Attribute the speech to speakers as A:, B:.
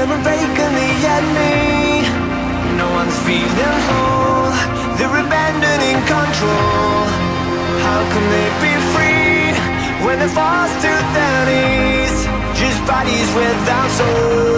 A: staring vacantly at me No one's feeling whole. They're abandoning control. How can they be free When they're forced to their knees? Just bodies without souls.